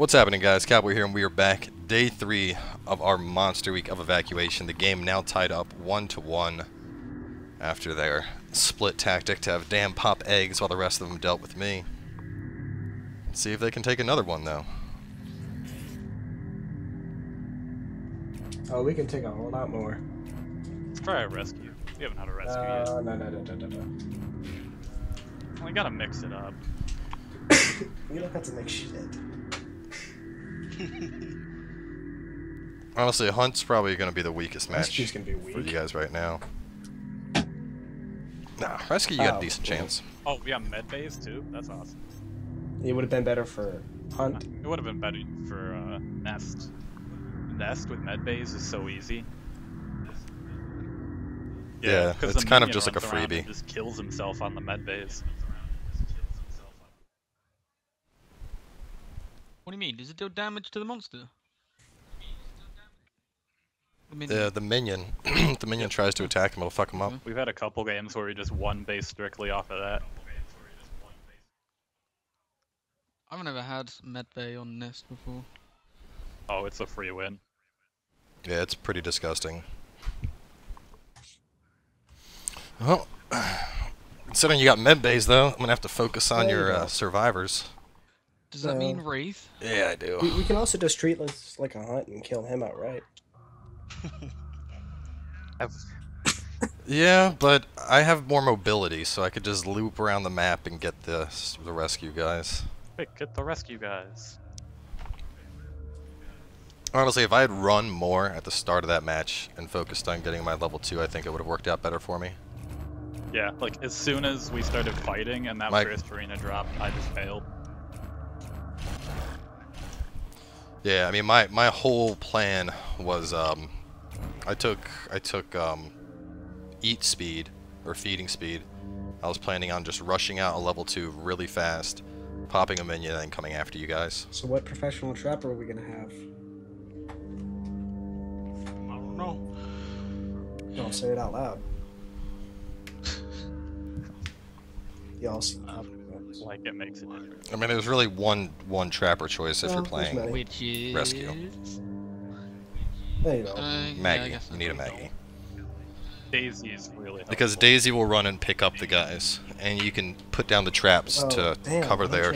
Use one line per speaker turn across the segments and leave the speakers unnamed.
What's happening, guys? Cowboy here, and we are back. Day three of our monster week of evacuation. The game now tied up one to one after their split tactic to have damn pop eggs while the rest of them dealt with me. Let's see if they can take another one, though.
Oh, we can take a whole lot more.
Let's try a rescue. We haven't had a rescue yet.
Uh, no, no, no, no, no, no.
We gotta mix it up.
We don't have to make shit.
Honestly, Hunt's probably going to be the weakest match
Rescue's gonna be
for you guys right now. Nah, Rescue, you got
Oh,
a decent
cool.
chance.
Oh, we got med bays too. That's awesome.
It would have been better for Hunt.
It would have been better for uh, Nest. Nest with med bays is so easy.
Yeah, it's kind of just like a
runs around
freebie.
Just kills himself on the med bays.
What do you mean? Does it deal damage to the monster? I mean,
The, the minion, the minion tries to attack him, it'll fuck him up.
We've had a couple games where we just won base strictly off of that.
I've never had medbay on Nest before.
Oh, it's a free win.
Yeah, it's pretty disgusting. Well, considering you got med bays though, I'm gonna have to focus on your uh, survivors.
Does that mean Wraith?
Yeah, I do.
we can also just treat this like a Hunt and kill him outright.
Yeah, but I have more mobility, so I could just loop around the map and get the the rescue guys.
Quick, get the rescue guys.
Honestly, if I had run more at the start of that match and focused on getting my level two, I think it would have worked out better for me.
Yeah, like as soon as we started fighting and that
Mike.
first arena dropped, I just failed.
Yeah, I mean my my whole plan was um I took I took um eat speed or feeding speed. I was planning on just rushing out a level 2 really fast, popping a minion and coming after you guys.
So what professional trapper are we gonna have?
I don't know.
Don't say it out loud. Y'all see how
Like it makes a difference.
I mean there's really one one trapper choice if
Well,
you're playing.
Which is
Rescue.
There you go.
Uh, yeah,
Maggie.
guess
You need a
that's
Maggie.
Daisy is really helpful.
Because Daisy will run and pick up the guys and you can put down the traps
Oh,
to
damn,
cover their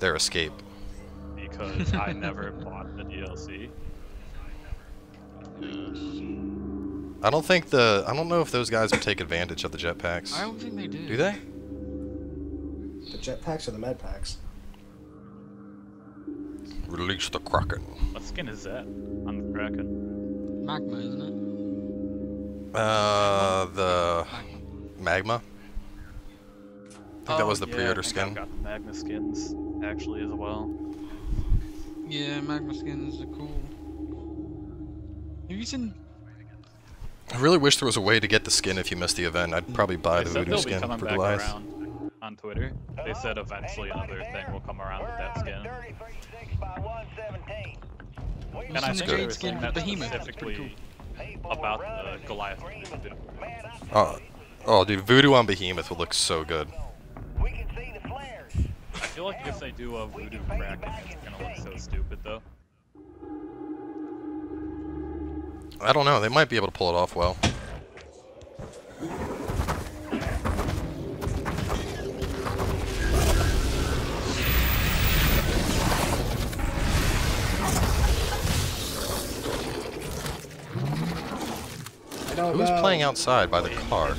their escape.
because I never bought the DLC.
I don't think the I don't know if those guys would take advantage of the jetpacks.
I don't think they do.
Do they?
The jetpacks or the med packs?
Release the Kraken.
What skin is that on the Kraken?
Magma, isn't it?
Uh, the
Magma.
magma. I think that was the
Oh, yeah,
pre-order skin.
I've got the Magma skins actually as well.
Yeah, magma skins are cool. Have you seen?
I really wish there was a way to get the skin if you missed the event. I'd probably buy
They
the
said
voodoo skin for
back
Goliath.
around on Twitter. They said eventually another thing will come around with that skin. And I think
jade
they were
skin
saying that
Behemoth? That's pretty
specifically about the Goliath.
Oh, oh, dude, voodoo on Behemoth would look so good.
I feel like if they do a voodoo Kraken, it's gonna look so stupid though.
I don't know. They might be able to pull it off well. Who's playing outside by the car?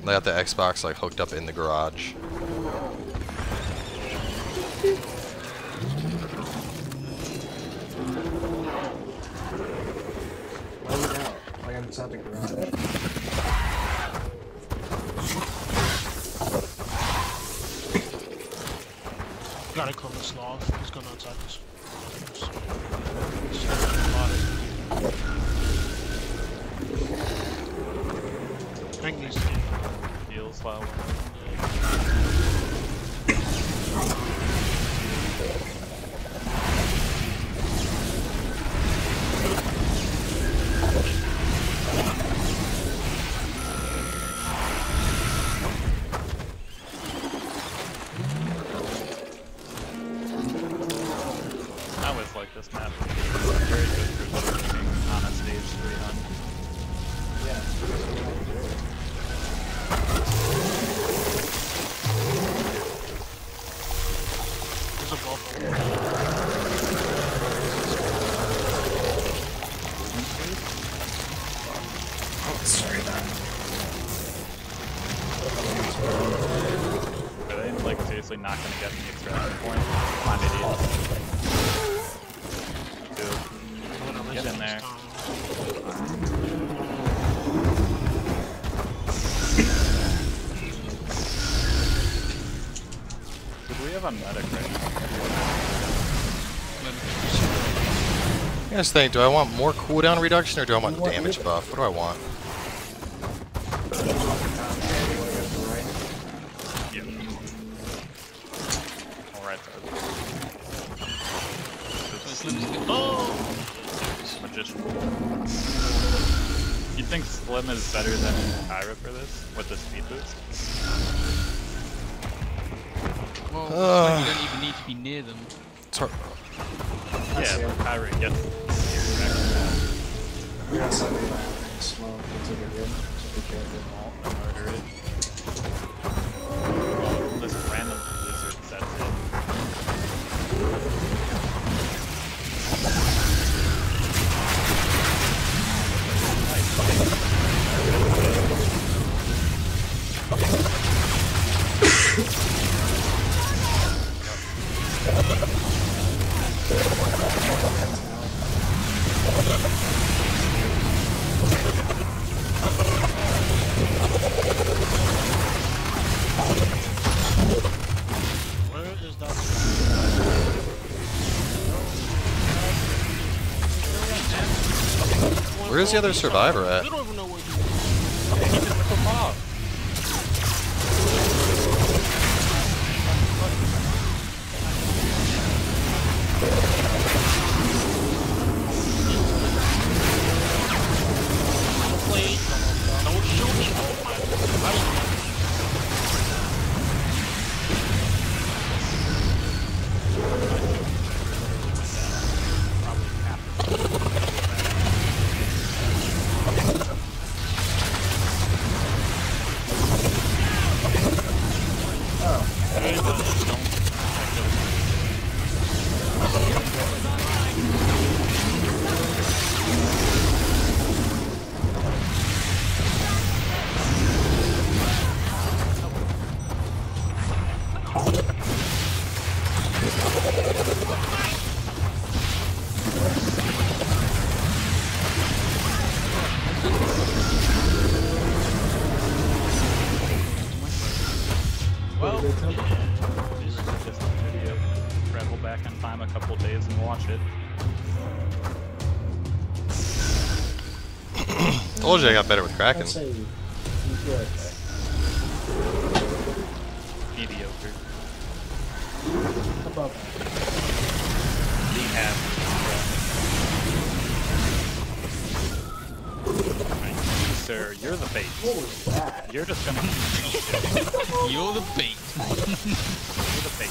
They got the Xbox like hooked up in the garage.
Gotta call this. What's going on outside this? Bring these.
Deals file. Seriously not gonna get the extraction point? Come on, idiots. Dude, Get in there. Did we have a medic right now?
Guys think, do I want more cooldown reduction or do I want damage buff? What do I want?
Oh!
magician. You think Slim is better than Caira for this? With the speed boost?
Well,
Uh.
you don't even need to be near them.
It's.
Yeah, but Caira gets
We're outside the land. Slow. It's a good game. So be careful.
all murder it.
Where's the other survivor at?
Well, this is just video. Travel back in time a couple days and watch it.
Told you I got better with Kraken.
I'd say you good.
Mediocre.
Above
The average. Right, you, Sir, you're the bait.
What was that?
You're just gonna.
You're the bait.
You're the bait.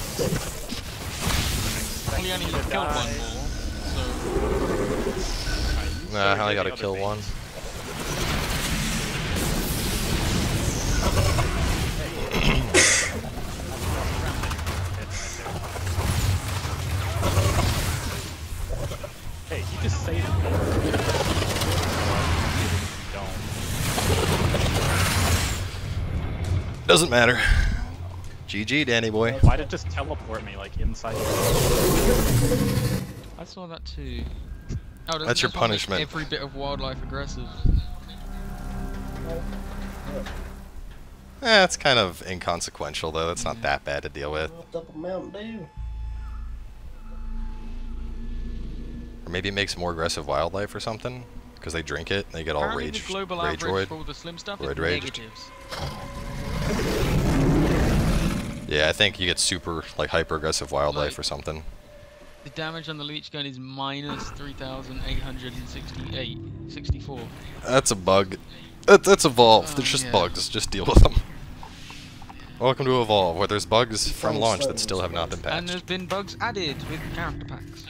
Only only
Expect
killed
you to
one more, so
Alright,
Nah, I only gotta kill
bait.
one. Doesn't matter. GG, Danny boy.
Why'd it just teleport me like inside?
I saw that too. Oh, doesn't
That's your
this one make
punishment.
Every bit of wildlife aggressive.
Eh, it's kind of inconsequential though. It's not that bad to deal with.
Double Mountain Dew.
Or maybe it makes more aggressive wildlife or something. Because they drink it and they get all
Apparently
rage,
the global
rage
average for all the slim stuff is
raged.
negatives.
Yeah, I think you get super like hyper aggressive wildlife
Like-
or something.
The damage on the leech gun is minus 3,868, 64.
That's a bug. That, that's Evolve.
Oh,
There's just
yeah.
bugs. Just deal with them. Welcome to Evolve, where there's bugs from launch that still have not been patched.
And there's been bugs added with character packs.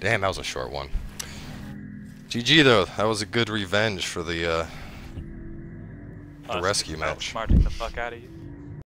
Damn, that was a short one. GG though, that was a good revenge for the uh, the
Uh,
rescue match.
Smarting the fuck out of you.